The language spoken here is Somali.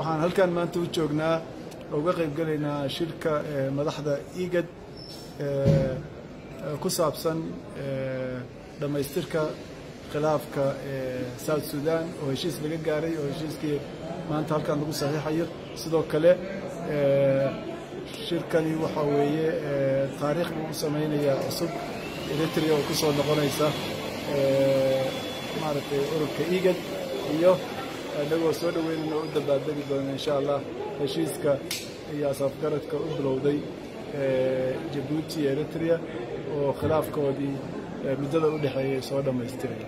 waxaan halkan maanta u joognaa oo uga qayb gelaynaa shirka madaxda igad ku saabsan dhammaystirka khilaafka south sudan oo heshiis laga gaaray oo heshiiskii maanta halkan lagu saxiixayo. Sidoo kale shirkani waxaa weeye taariikh u samaynayaa cusub eritrea oo ku soo noqonaysa maaragtay ururka igad iyo inagoo soo dhoweynayna u dabaaldegi doona insha allah heshiiska iyo asaafgaradka u bilowday jabuuti eritrea oo khilaafkoodii muddada u dhexeeyay soo dhammaystiraya